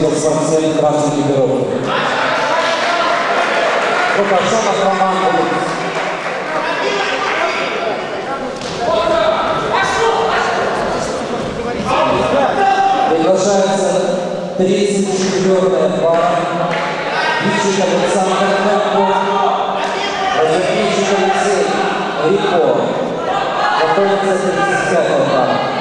спортсмен красной экипировки. Только что на команду Приглашается 34-я пара. Вичик Александр Карпов. Разумеющий Алексей Рико. Готовится 35-я пара.